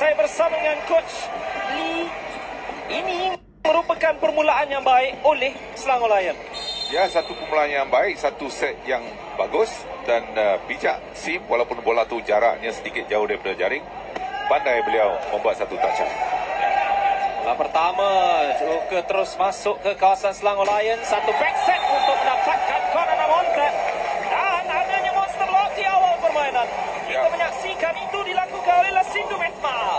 saya bersama dengan Coach Lee. Ini merupakan permulaan yang baik oleh Selangor Lion. Ya, satu permulaan yang baik, satu set yang bagus dan uh, bijak Sim walaupun bola tu jaraknya sedikit jauh daripada jaring. Pandai beliau membuat satu touch up. Bola pertama juga terus masuk ke kawasan Selangor Lion. Satu back set untuk mendapatkan corner Montet. Dan adanya monster lock di awal permainan. Kita Ya. menyaksikan itu dilakukan oleh Lasindu Metmal.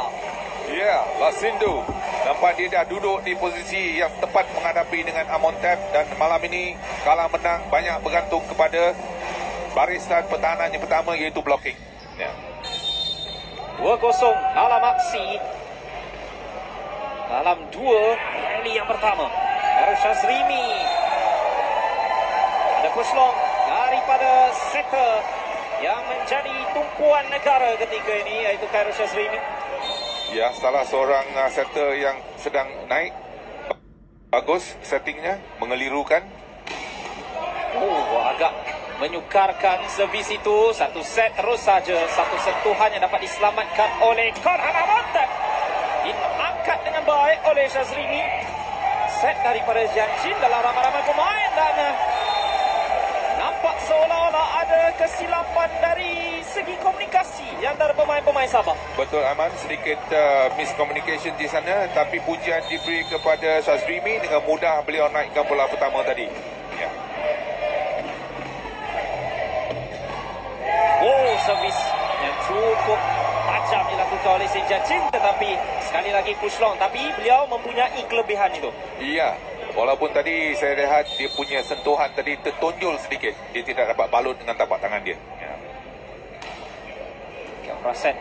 Ya, Lasindu. Nampak dia dah duduk di posisi yang tepat menghadapi dengan Amontep dan malam ini kalah menang banyak bergantung kepada barisan pertahanan yang pertama iaitu blocking. Ya. 2-0 dalam aksi. Dalam dua rally yang pertama. Baru Syazrimi. Ada push long daripada setter yang menjadi tumpuan negara ketika ini iaitu Khairul Syazrimi. Ya, salah seorang uh, setter yang sedang naik. Bagus settingnya, mengelirukan. Oh, agak menyukarkan servis itu. Satu set terus saja. Satu sentuhan yang dapat diselamatkan oleh Korhan Amontep. Diangkat dengan baik oleh Syazrimi. Set daripada Jianjin dalam ramai-ramai pemain dan eh, nampak seolah-olah ada kesilapan dari segi komunikasi di antara pemain-pemain Sabah. Betul Aman, sedikit uh, miscommunication di sana tapi pujian diberi kepada Syazrimi dengan mudah beliau naikkan bola pertama tadi. Ya. Oh, servis yang cukup tajam dilakukan oleh Sin Jianjin tetapi sekali lagi push long tapi beliau mempunyai kelebihan itu. Iya, walaupun tadi saya lihat dia punya sentuhan tadi tertonjol sedikit. Dia tidak dapat balut dengan tapak tangan dia. Ya. Praset.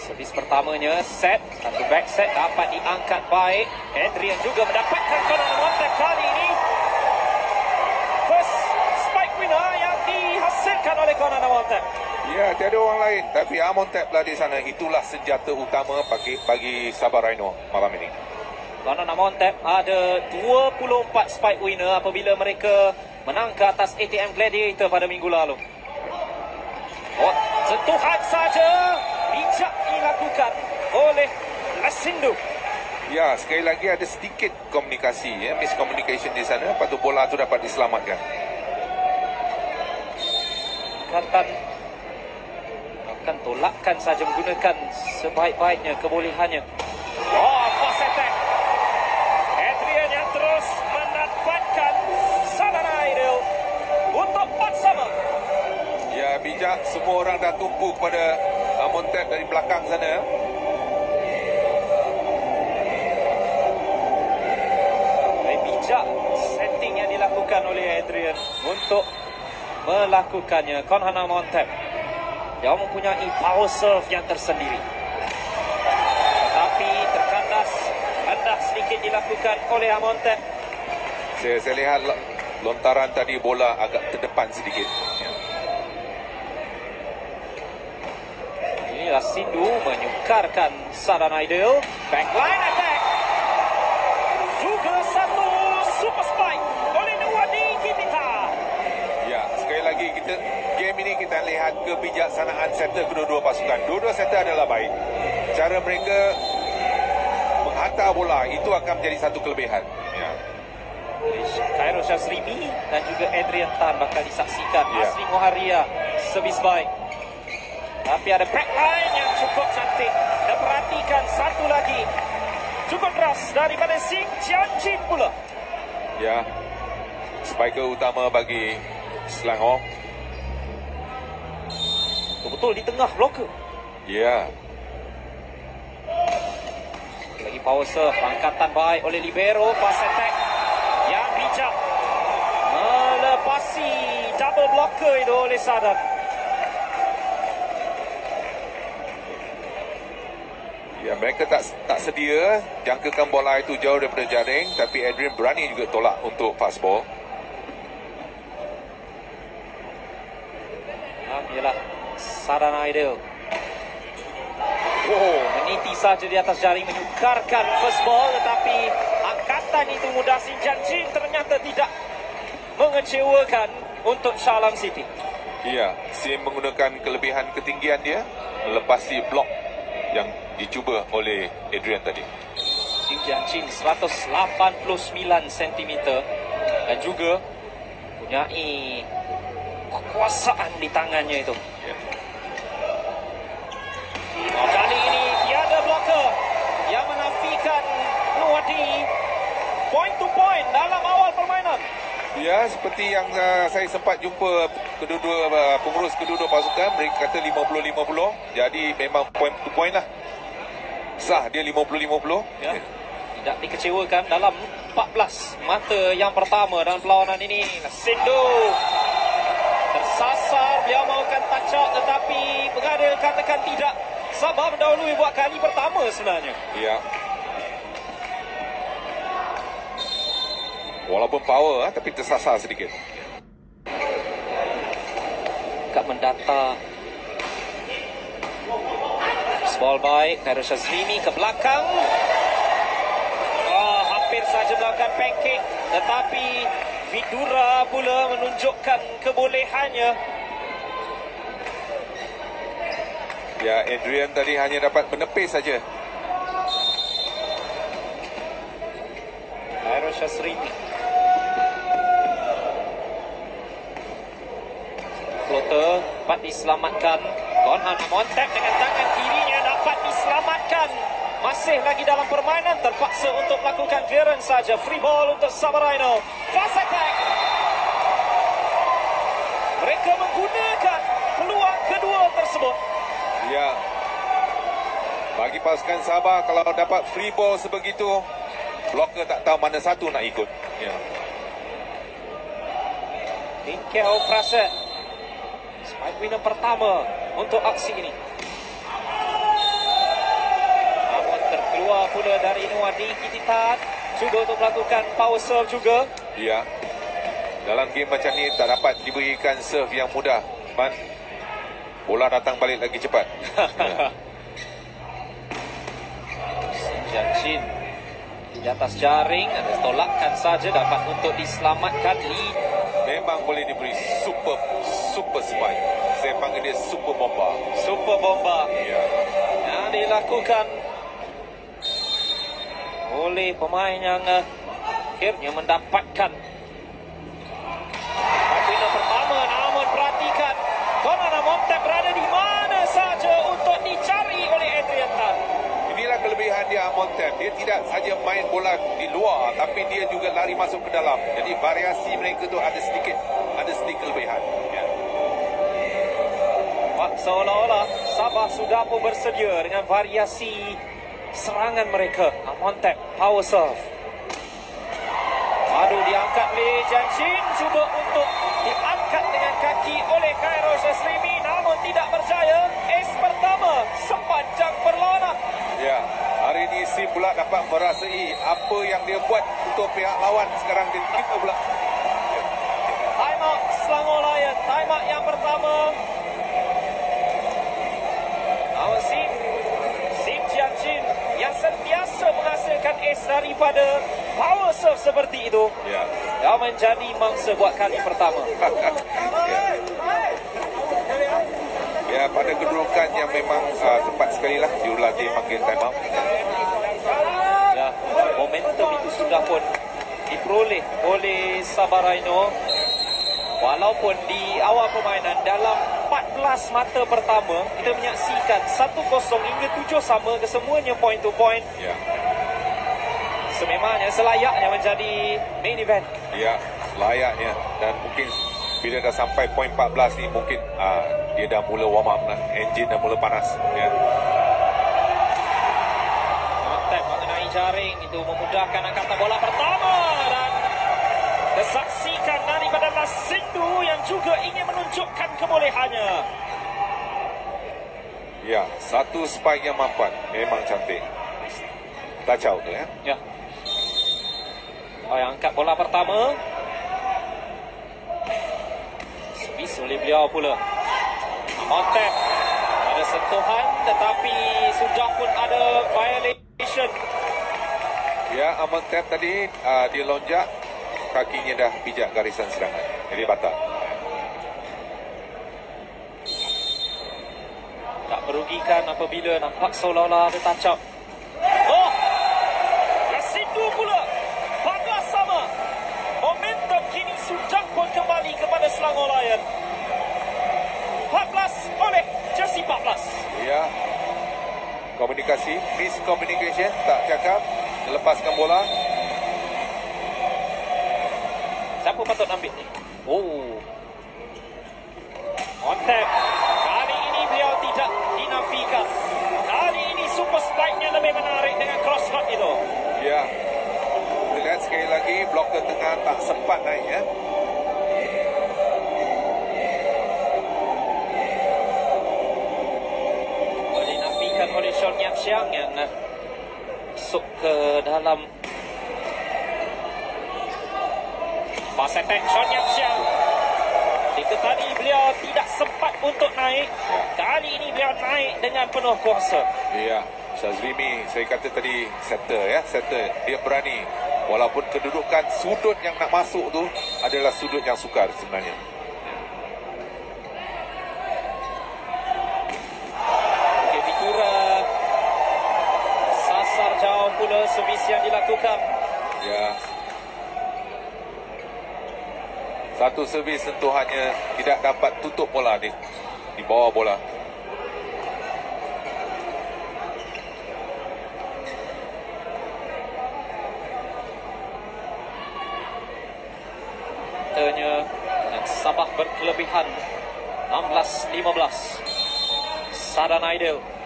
Servis pertamanya set, satu back set dapat diangkat baik. Adrian juga mendapatkan corner montek kali ini. First spike winner yang dihasilkan oleh montek. Ya, tiada orang lain tapi Amontep lah di sana. Itulah senjata utama bagi bagi Sabah Rhino malam ini. Corner Montep ada 24 spike winner apabila mereka menang ke atas ATM Gladiator pada minggu lalu. Oh, sentuhan saja bijak dilakukan oleh Lasindu. Ya, sekali lagi ada sedikit komunikasi ya, miscommunication di sana. Lepas tu bola tu dapat diselamatkan. Katan akan tolakkan saja menggunakan sebaik-baiknya kebolehannya. Bijak semua orang dah tumpu kepada Amontep dari belakang sana. Bijak setting yang dilakukan oleh Adrian untuk melakukannya. Konhana Montep yang mempunyai power serve yang tersendiri. Tetapi terkandas rendah sedikit dilakukan oleh Amontep. Saya, saya lihat lo- lontaran tadi bola agak terdepan sedikit. Ya. Inilah Sindu menyukarkan Saran Idol. Backline attack. Juga satu super spike oleh Nuwadi Kitita. Ya, sekali lagi kita game ini kita lihat kebijaksanaan setter kedua-dua pasukan. Dua-dua setter adalah baik. Cara mereka menghantar bola itu akan menjadi satu kelebihan. Ya. Khairul Syazrimi dan juga Adrian Tan bakal disaksikan. Ya. Asri Moharia servis baik. Tapi ada backline yang cukup cantik. Dan perhatikan satu lagi. Cukup keras daripada Sing Jianjin pula. Ya. Spiker utama bagi Selangor. Betul-betul di tengah bloker. Ya. Lagi power serve. Angkatan baik oleh Libero. Fast attack. Yang bijak. Melepasi double blocker itu oleh Sadan. Ya, mereka tak tak sedia jangkakan bola itu jauh daripada jaring tapi Adrian berani juga tolak untuk fast ball. Ah, ialah Sadan Idol. Oh, meniti saja di atas jaring menyukarkan first ball tetapi angkatan itu mudah si Janjin ternyata tidak mengecewakan untuk Shalam City. Ya, Sim menggunakan kelebihan ketinggian dia melepasi blok yang dicuba oleh Adrian tadi. Sim Jianchin 189 cm dan juga mempunyai kekuasaan di tangannya itu. Ya. Oh, kali ini tiada blocker yang menafikan Nuwadi point to point dalam awal permainan. Ya, seperti yang uh, saya sempat jumpa kedua-dua uh, pengurus kedua-dua pasukan, mereka kata 50-50. Jadi memang point to point lah. Sah dia 50-50. Ya. Tidak dikecewakan dalam 14 mata yang pertama dalam perlawanan ini. Sindu tersasar, dia mahukan touch out tetapi pengada katakan tidak. Sabah mendahului buat kali pertama sebenarnya. Ya. Walaupun power ah, tapi tersasar sedikit. Kat mendata. Ball baik, Khairul Syazlimi ke belakang. Oh, hampir saja melakukan pancake. Tetapi Vidura pula menunjukkan kebolehannya. Ya, Adrian tadi hanya dapat menepis saja. Khairul Syazlimi. Floater dapat diselamatkan. Gonhan Montek dengan tangan kirinya dapat diselamatkan. Masih lagi dalam permainan terpaksa untuk melakukan clearance saja. Free ball untuk Sabaraino. Fast attack. Mereka menggunakan peluang kedua tersebut. Ya. Bagi pasukan Sabah kalau dapat free ball sebegitu, blocker tak tahu mana satu nak ikut. Ya. Dinkel Praset. Spike winner pertama untuk aksi ini. Terkeluar pula dari Nuadi Kititat. Cuba untuk melakukan power serve juga. Ya. Dalam game macam ni tak dapat diberikan serve yang mudah. Man, bola datang balik lagi cepat. ya. Jian Chin di atas jaring ada tolakkan saja dapat untuk diselamatkan Lee Memang boleh diberi super super spike. Saya panggil dia super bomba. super bomba Ya. yang dilakukan oleh pemain yang uh, akhirnya mendapatkan Winner pertama namun perhatikan Konana Montep berada di mana saja untuk dicari oleh Adrian Tan Inilah kelebihan dia Amontep. Dia tidak saja main bola di luar tapi dia juga lari masuk ke dalam. Jadi variasi mereka tu ada sedikit ada sedikit kelebihan. Ya. Seolah-olah Sabah sudah pun bersedia dengan variasi serangan mereka. Amontep, power serve. Aduh, diangkat oleh Janchin. Cuba untuk diangkat dengan kaki oleh Khairul Shaslimi. Namun tidak berjaya. Ace pertama sepanjang perlawanan. Ya. Hari ini si pula dapat merasai apa yang dia buat untuk pihak lawan sekarang dia kita pula. Time out Selangor Lion. Time out yang pertama. Daripada power serve seperti itu. Ya. Yang menjadi mangsa buat kali pertama. Ya, pada kedudukan yang memang uh, tepat sekali lah diulangi panggil time out. Ya, momentum itu sudah pun diperoleh oleh Sabaraino. Walaupun di awal permainan dalam 14 mata pertama kita menyaksikan 1-0 hingga 7 sama kesemuanya point to point. Ya. Sememangnya selayaknya menjadi main event. Ya, layaknya dan mungkin bila dah sampai poin 14 ni mungkin uh, dia dah mula warm up lah. Engine dah mula panas. Ya. Tap mengenai jaring itu memudahkan angkatan bola pertama dan kesaksikan daripada Lasindu yang juga ingin menunjukkan kebolehannya. Ya, satu spike yang mampat. Memang cantik. Touch tu ya. Ya. Oh, yang angkat bola pertama. Servis oleh beliau pula. Montep. Ada sentuhan tetapi sudah pun ada violation. Ya, Amon Tap tadi uh, dia lonjak kakinya dah pijak garisan serangan. Jadi batal. Tak merugikan apabila nampak seolah-olah ada touch up. Oh! Yasindu pula. 14 sama. Momentum kini sudah pun kembali kepada Selangor Lion. 14 oleh jersey 14. Ya. Komunikasi, miscommunication, tak cakap, lepaskan bola. Siapa patut ambil ni? Oh. On tap. Kali ini beliau tidak dinafikan. Kali ini super spike-nya lebih menarik dengan cross hot itu. Ya. Kita lihat sekali lagi, blok ke tengah tak sempat naik ya. Siang yang uh, masuk ke dalam fast attack Sean Yap Siang. Jika tadi beliau tidak sempat untuk naik, kali ini beliau naik dengan penuh kuasa. Ya. Syazrimi, saya kata tadi setter ya, setter. Dia berani. Walaupun kedudukan sudut yang nak masuk tu adalah sudut yang sukar sebenarnya. Okay, Vitura sasar jauh servis yang dilakukan. Ya. Satu servis sentuhannya tidak dapat tutup bola di di bawah bola. Tanya dengan Sabah berkelebihan 16-15. Sadan Aidil.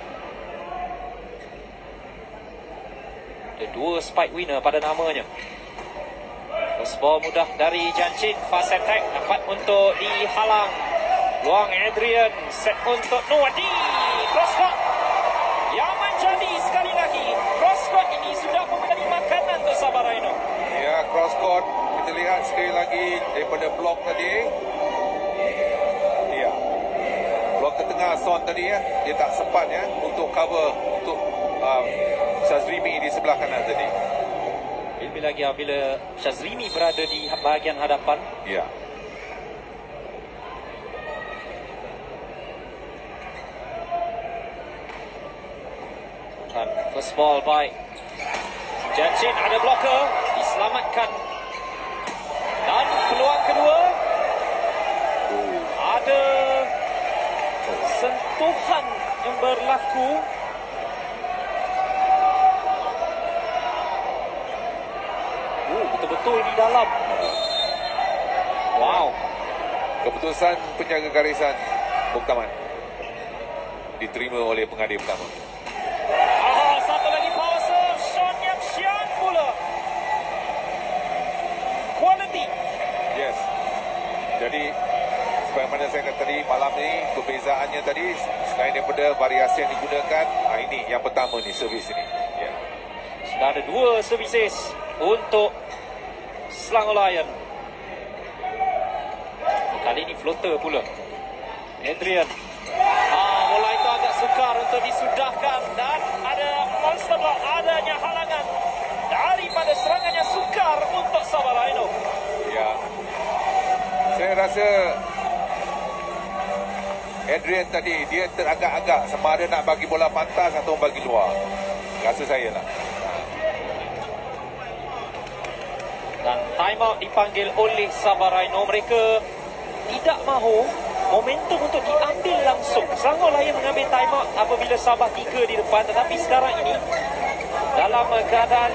Dua spike winner pada namanya. First ball mudah dari Jancin. Fast attack dapat untuk dihalang. Wang Adrian set untuk Nuwadi. Cross court. Yang menjadi sekali lagi. Cross court ini sudah memberi makanan untuk Sabah Rhino. Ya, cross court. Kita lihat sekali lagi daripada blok tadi. Ya. Blok ke tengah Son tadi ya. Dia tak sempat ya untuk cover um, Syazrimi di sebelah kanan tadi. Lebih lagi apabila Syazrimi berada di bahagian hadapan. Ya. Dan first ball by Jancin ada blocker diselamatkan. Dan peluang kedua ada sentuhan yang berlaku Betul-betul di dalam. Wow. Keputusan penjaga garisan Buktaman diterima oleh pengadil pertama. Satu lagi power serve. Sean Yap Sian pula. Quality. Yes. Jadi sebagaimana saya kata tadi malam ni perbezaannya tadi selain daripada variasi yang digunakan, ah, ini yang pertama ni servis ini. Ya. Sudah ada dua services untuk Selangor Lion. Kali ini floater pula. Adrian. Ah, bola itu agak sukar untuk disudahkan dan ada monster block, adanya halangan daripada serangan yang sukar untuk Sabah Rhino. Ya. Saya rasa Adrian tadi dia teragak-agak sama ada nak bagi bola pantas atau bagi luar. Rasa saya lah. Dan time out dipanggil oleh Sabah Rhino. Mereka tidak mahu momentum untuk diambil langsung. Selangor Lion mengambil time out apabila Sabah tiga di depan. Tetapi sekarang ini dalam keadaan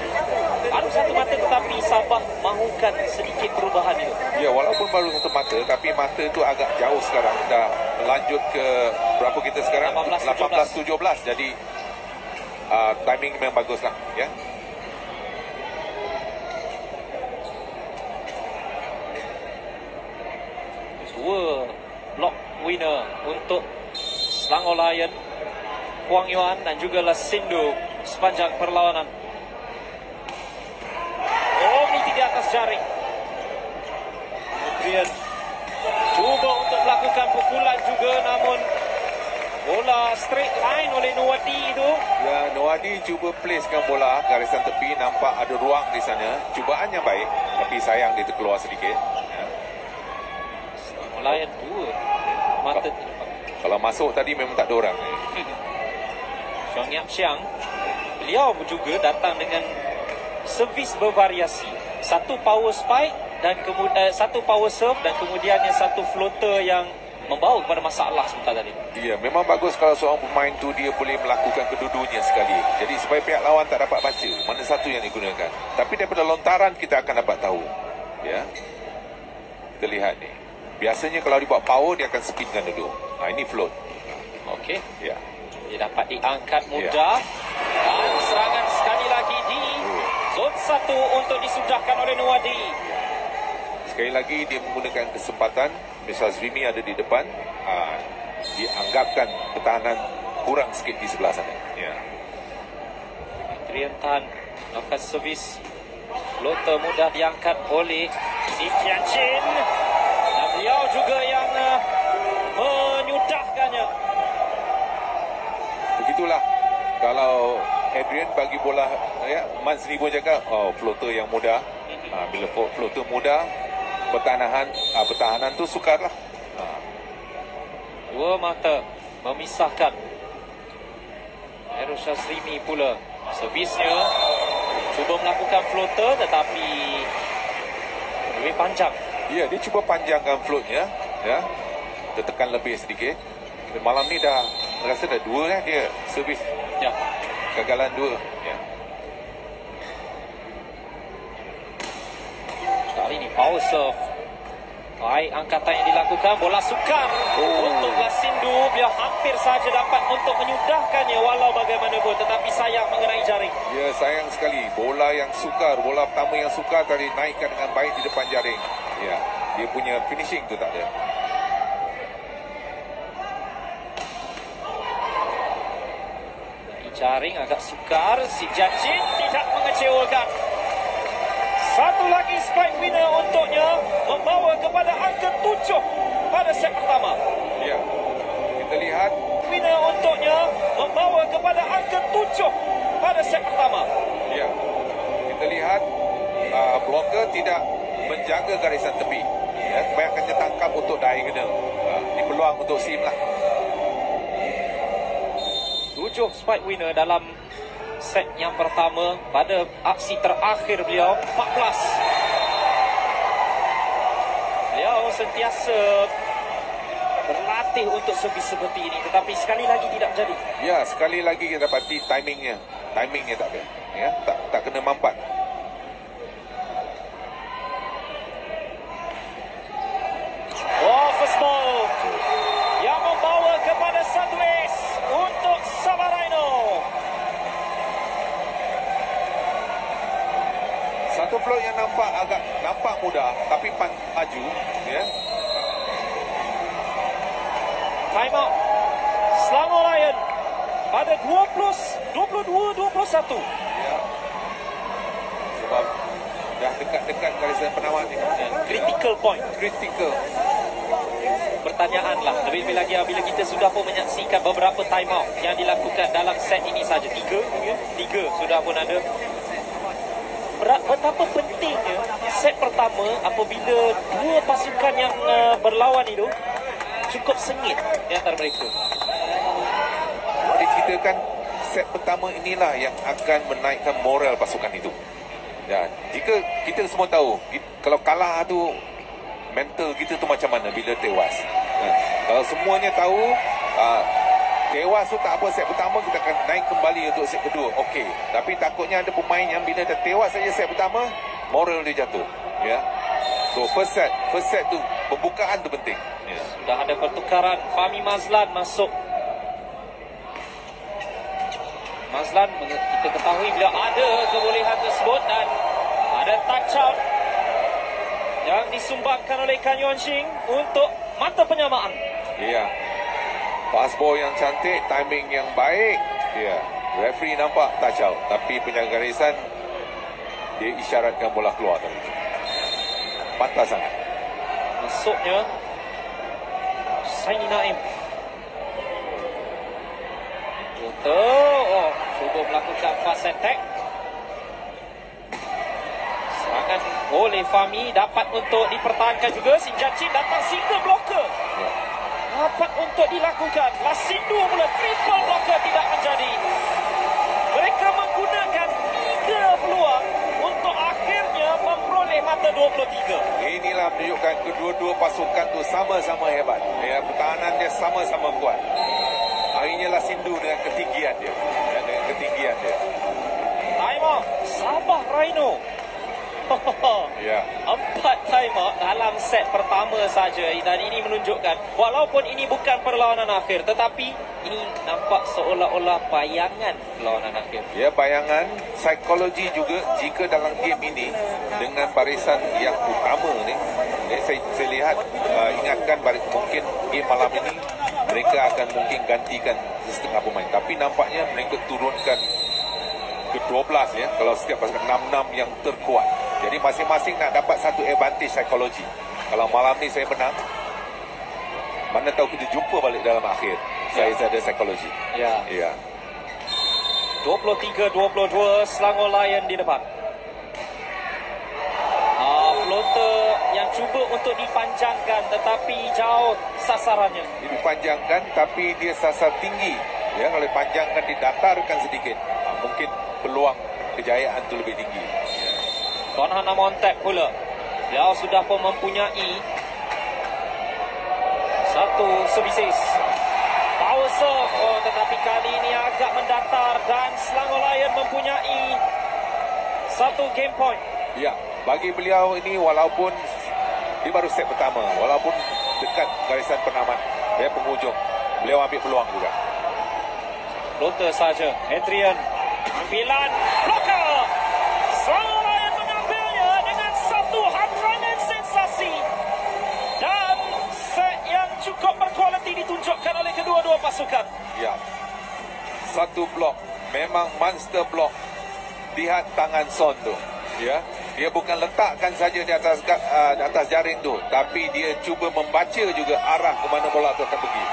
baru satu mata tetapi Sabah mahukan sedikit perubahan itu. Ya, walaupun baru satu mata tapi mata itu agak jauh sekarang. Dah lanjut ke berapa kita sekarang? 18, 18 17. Jadi uh, timing memang baguslah, ya. Dua block winner untuk Selangor Lion. Huang Yuan dan juga Lasindu sepanjang perlawanan. Oh, ini di atas jaring. Adrian cuba untuk melakukan pukulan juga namun bola straight line oleh Nuwadi itu. Ya, Noadi cuba placekan bola garisan tepi nampak ada ruang di sana. Cubaan yang baik tapi sayang dia terkeluar sedikit. Ya. Lion dua mata di depan. Kalau masuk tadi memang tak ada orang. Xiong Yap Xiang. Beliau juga datang dengan servis bervariasi. Satu power spike dan kemudian uh, satu power serve dan kemudiannya satu floater yang membawa kepada masalah sebentar tadi. Ya, memang bagus kalau seorang pemain tu dia boleh melakukan kedua-duanya sekali. Jadi supaya pihak lawan tak dapat baca mana satu yang digunakan. Tapi daripada lontaran kita akan dapat tahu. Ya. Kita lihat ni. Biasanya kalau dibuat power dia akan spinkan dulu. Ha, ini float. Okey. Ya. Dia dapat diangkat mudah. Dan serangan sekali lagi di zon satu untuk disudahkan oleh Nuwadi. Sekali lagi dia menggunakan kesempatan Misal Zrimi ada di depan ha, Dianggapkan pertahanan kurang sikit di sebelah sana ya. Adrian Tan melakukan servis Floater mudah diangkat oleh Si Dan beliau juga yang uh, menyudahkannya Begitulah Kalau Adrian bagi bola ya, Man sendiri pun cakap Oh floater yang mudah ha, Bila floater mudah pertahanan uh, pertahanan tu sukarlah. Ha. Dua mata memisahkan. Erosha Srimi pula servisnya cuba melakukan floater tetapi lebih panjang. Ya, dia cuba panjangkan floatnya, ya. Dia tekan lebih sedikit. Malam ni dah rasa dah dua lah dia servis. Ya. Kegagalan dua. Ya. Kali ini power serve. Baik angkatan yang dilakukan. Bola sukar oh. untuk Lasindu. Beliau hampir saja dapat untuk menyudahkannya walau bagaimanapun. Tetapi sayang mengenai jaring. Ya sayang sekali. Bola yang sukar. Bola pertama yang sukar tadi naikkan dengan baik di depan jaring. Ya, Dia punya finishing tu tak ada. Jaring agak sukar. Si Jajin tidak mengecewakan. Satu lagi spike winner untuknya membawa kepada angka tujuh pada set pertama. Ya. Kita lihat winner untuknya membawa kepada angka tujuh pada set pertama. Ya. Kita lihat uh, blocker tidak menjaga garisan tepi. Ya, kebanyakannya tangkap untuk diagonal. Uh, ini peluang untuk sim lah. Tujuh spike winner dalam set yang pertama pada aksi terakhir beliau 14 beliau sentiasa berlatih untuk servis seperti ini tetapi sekali lagi tidak jadi ya sekali lagi kita dapati timingnya timingnya tak ada ya tak tak kena mampat oh first ball yang membawa kepada satu ace untuk Sabarino satu float yang nampak agak nampak mudah tapi pan maju ya. Time out. Selangor Lion pada 20 22 21 ya. Sebab dah dekat-dekat garisan penawar ni. Critical point. Critical. Pertanyaan lah lebih-lebih lagi bila kita sudah pun menyaksikan beberapa time out yang dilakukan dalam set ini saja. Tiga tiga sudah pun ada betapa pentingnya set pertama apabila dua pasukan yang uh, berlawan itu cukup sengit di antara mereka. Diceritakan set pertama inilah yang akan menaikkan moral pasukan itu. Dan jika kita semua tahu kalau kalah tu mental kita tu macam mana bila tewas. Nah, kalau semuanya tahu uh, Tewas tu tak apa set pertama kita akan naik kembali untuk set kedua. Okey. Tapi takutnya ada pemain yang bila dah tewas saja set pertama, moral dia jatuh. Ya. So first set, first set tu pembukaan tu penting. Ya. Sudah ada pertukaran Fahmi Mazlan masuk. Mazlan kita ketahui bila ada kebolehan tersebut dan ada touch out yang disumbangkan oleh Kan Yuan Xing untuk mata penyamaan. Ya. Fast ball yang cantik, timing yang baik. Ya, referee nampak touch out. Tapi penjaga garisan, dia isyaratkan bola keluar tadi. Pantas sangat. Masuknya, Saini Naim. Betul. Oh, cuba melakukan fast attack. Serangan oleh Fami dapat untuk dipertahankan juga. Si Jacin datang single blocker rapat untuk dilakukan. Lasindo mula triple blocker tidak menjadi. Mereka menggunakan tiga peluang untuk akhirnya memperoleh mata 23. Inilah menunjukkan kedua-dua pasukan itu sama-sama hebat. Ya, pertahanan dia sama-sama kuat. Akhirnya Lasindo dengan ketinggian dia. Dengan ketinggian dia. Aimo, Sabah Rhino Ya. Empat timer dalam set pertama saja dan ini menunjukkan walaupun ini bukan perlawanan akhir tetapi ini nampak seolah-olah bayangan perlawanan akhir. Ya, bayangan psikologi juga jika dalam game ini dengan barisan yang utama ni, eh, saya, saya lihat uh, ingatkan baris, mungkin game malam ini mereka akan mungkin gantikan setengah pemain. Tapi nampaknya mereka turunkan ke 12 ya kalau setiap pasukan 6-6 yang terkuat. Jadi masing-masing nak dapat satu advantage psikologi. Kalau malam ni saya menang, mana tahu kita jumpa balik dalam akhir. Saya ada psikologi. Ya. Ya. 23-22 Selangor Lion di depan. Ah, floater yang cuba untuk dipanjangkan tetapi jauh sasarannya. Ini panjangkan tapi dia sasar tinggi. Ya, kalau panjangkan didatarkan sedikit, ah, mungkin peluang kejayaan tu lebih tinggi. Konhan Amontek pula. Beliau sudah pun mempunyai satu services. Power serve. Oh, tetapi kali ini agak mendatar dan Selangor Lion mempunyai satu game point. Ya, bagi beliau ini walaupun dia baru set pertama, walaupun dekat garisan penamat, ya penghujung, beliau ambil peluang juga. Floater saja. Adrian. Ambilan. Blocker. Pasukan. Ya. Satu blok, memang monster blok. Lihat tangan Son tu. Ya. Dia bukan letakkan saja di atas uh, di atas jaring tu, tapi dia cuba membaca juga arah ke mana bola tu akan pergi.